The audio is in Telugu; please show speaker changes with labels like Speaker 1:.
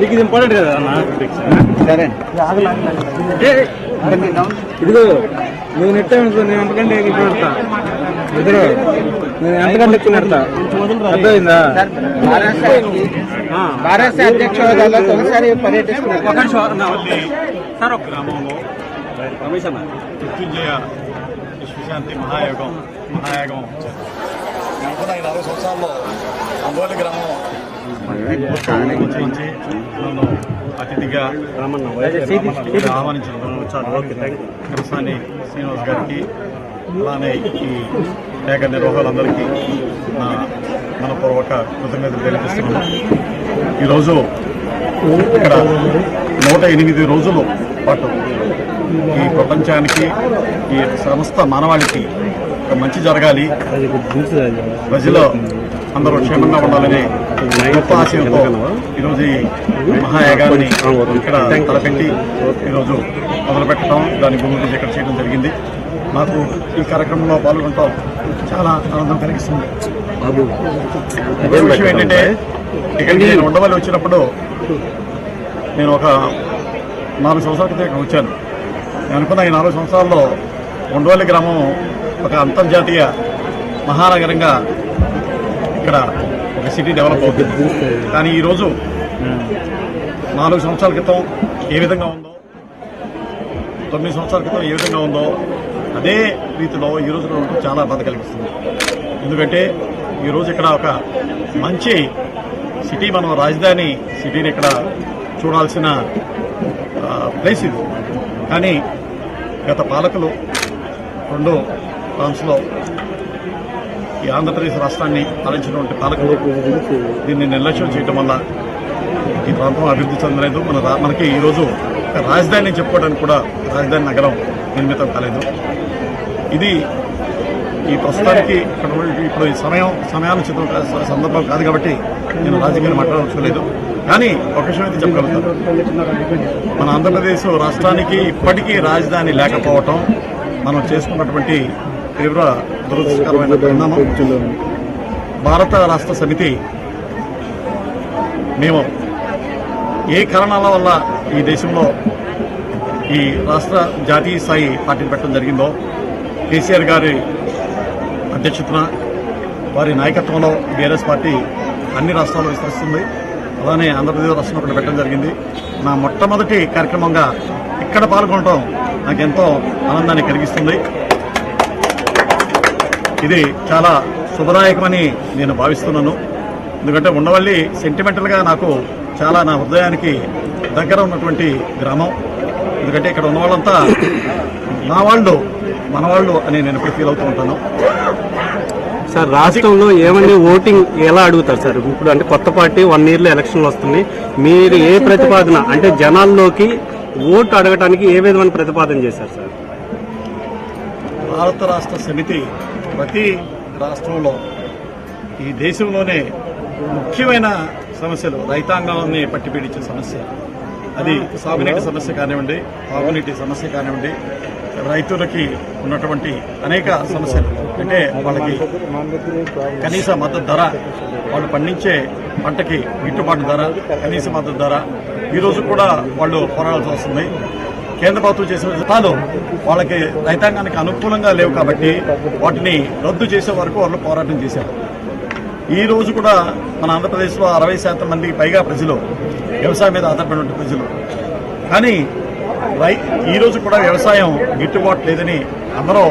Speaker 1: నీకు ఇది ఇంపార్టెంట్ కదా అన్న?
Speaker 2: సరే.
Speaker 1: ఇదిగో నువ్వు నెట్ నేను ఎంతకంటే ఎక్కువ పెడతా. ఇద్దరు నేను ఎంతకంటే ఎక్కువ పెడతా. అర్థమైందా.
Speaker 2: భారత అధ్యక్ష హోదాలో తొలిసారి పర్యటిస్తున్నారు.
Speaker 1: సార్ ఒక గ్రామంలో రమేష్ అన్న.
Speaker 3: మృత్యుంజయ విశ్వశాంతి మహాయోగం మహాయాగం. అనుకున్న ఈ నలభై సంవత్సరాల్లో అంబోలి గ్రామం నుంచి నన్ను అతిథిగా కృష్ణాని శ్రీనివాస్ గారికి అలానే ఈ ఏక నిర్వాహకులందరికీ నా మనపూర్వక కృతజ్ఞతలు తెలియజేస్తున్నాను. ఈరోజు ఇక్కడ నూట ఎనిమిది రోజుల పాటు ఈ ప్రపంచానికి ఈ సమస్త మానవాళికి మంచి జరగాలి. ప్రజలు అందరూ క్షేమంగా ఉండాలని గొప్ప ఆశయంతో ఈరోజు ఈ మహాయాగాన్ని ఇక్కడ తలపెట్టి ఈరోజు మొదలుపెట్టడం దాని భూమి పూజ ఇక్కడ చేయడం జరిగింది. నాకు ఈ కార్యక్రమంలో పాల్గొనడం చాలా ఆనందం కలిగిస్తుంది. విషయం ఏంటంటే ఇక్కడికి నేను ఉండవల్లి వచ్చినప్పుడు నేను ఒక నాలుగు సంవత్సరాల క్రితం ఇక్కడ వచ్చాను. నేను అనుకున్న ఈ నాలుగు సంవత్సరాల్లో ఉండవల్లి గ్రామం ఒక అంతర్జాతీయ మహానగరంగా ఇక్కడ ఒక సిటీ డెవలప్ అవుతుంది. కానీ ఈరోజు నాలుగు సంవత్సరాల క్రితం ఏ విధంగా ఉందో తొమ్మిది సంవత్సరాల క్రితం ఏ విధంగా ఉందో అదే రీతిలో ఈ రోజు చాలా బాధ కలిగిస్తుంది. ఎందుకంటే ఈరోజు ఇక్కడ ఒక మంచి సిటీ మనం రాజధాని సిటీని ఇక్కడ చూడాల్సిన ప్లేస్ ఇది. కానీ గత పాలకులు రెండు ఫ్రాన్స్లో ఈ ఆంధ్రప్రదేశ్ రాష్ట్రాన్ని పాలించినటువంటి పాలకులు దీన్ని నిర్లక్ష్యం చేయటం వల్ల ఈ ప్రాంతం అభివృద్ధి చెందలేదు. మన రా- మనకి ఈరోజు రాజధాని చెప్పుకోవడానికి కూడా రాజధాని నగరం నిర్మితం కాలేదు. ఇది ఈ ప్రస్తుతానికి ఇక్కడ ఇప్పుడు ఈ సమయం సమయానుచితం సందర్భం కాదు కాబట్టి నేను రాజకీయాలు మాట్లాడవచ్చుకోలేదు కానీ ఒక విషయం అయితే చెప్పగలుగుతాను. మన ఆంధ్రప్రదేశ్ రాష్ట్రానికి ఇప్పటికీ రాజధాని లేకపోవటం మనం చేసుకున్నటువంటి తీవ్ర దురదృష్టకరమైన పరిణామం. భారత రాష్ట్ర సమితి మేము ఏ కారణాల వల్ల ఈ దేశంలో ఈ రాష్ట్ర జాతీయ స్థాయి పార్టీని పెట్టడం జరిగిందో కేసీఆర్ గారి అధ్యక్షతన వారి నాయకత్వంలో బీఆర్ఎస్ పార్టీ అన్ని రాష్ట్రాల్లో విస్తరిస్తుంది. అలానే ఆంధ్రప్రదేశ్ రాష్ట్రంలో కూడా పెట్టడం జరిగింది. నా మొట్టమొదటి కార్యక్రమంగా ఇక్కడ పాల్గొనడం నాకు ఎంతో ఆనందాన్ని కలిగిస్తుంది. ఇది చాలా శుభదాయకమని నేను భావిస్తున్నాను. ఎందుకంటే ఉండవల్లి సెంటిమెంటల్గా నాకు చాలా నా హృదయానికి దగ్గర ఉన్నటువంటి గ్రామం. ఎందుకంటే ఇక్కడ ఉన్న వాళ్ళంతా నా వాళ్ళు మన వాళ్ళు అని నేను ఎప్పుడు ఫీల్ అవుతూ ఉంటాను.
Speaker 4: సార్ రాష్ట్రంలో ఏమని ఓటింగ్ ఎలా అడుగుతారు సార్? ఇప్పుడు అంటే కొత్త పార్టీ వన్ ఇయర్లో ఎలక్షన్లు వస్తుంది మీరు ఏ ప్రతిపాదన అంటే జనాల్లోకి ఓటు అడగటానికి ఏ విధమైన ప్రతిపాదన చేశారు సార్?
Speaker 3: భారత రాష్ట్ర సమితి ప్రతి రాష్ట్రంలో ఈ దేశంలోనే ముఖ్యమైన సమస్యలు రైతాంగాన్ని పట్టిపీడించే సమస్య. అది సాగునీటి సమస్య కానివ్వండి తాగునీటి సమస్య కానివ్వండి రైతులకి ఉన్నటువంటి అనేక సమస్యలు. అంటే వాళ్ళకి కనీస మద్దతు ధర వాళ్ళు పండించే పంటకి గిట్టుబాటు ధర కనీస మద్దతు ధర. ఈరోజు కూడా వాళ్ళు పోరాడాల్సి వస్తుంది. కేంద్ర ప్రభుత్వం చేసిన చట్టాలు వాళ్ళకి రైతాంగానికి అనుకూలంగా లేవు కాబట్టి వాటిని రద్దు చేసే వరకు వాళ్ళు పోరాటం చేశారు. ఈ రోజు కూడా మన ఆంధ్రప్రదేశ్లో అరవై శాతం మందికి పైగా ప్రజలు వ్యవసాయం మీద ఆధారపడిన ప్రజలు. కానీ రై ఈ రోజు కూడా వ్యవసాయం గిట్టుబాటు లేదని అందరూ